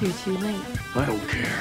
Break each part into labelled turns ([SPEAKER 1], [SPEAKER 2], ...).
[SPEAKER 1] You're too late.
[SPEAKER 2] I don't care.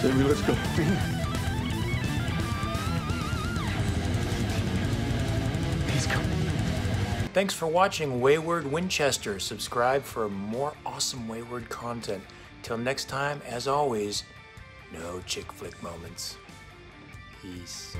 [SPEAKER 2] Sammy, let's go. He's coming.
[SPEAKER 3] Thanks for watching Wayward Winchester. Subscribe for more awesome Wayward content. Till next time, as always, no chick flick moments. Peace.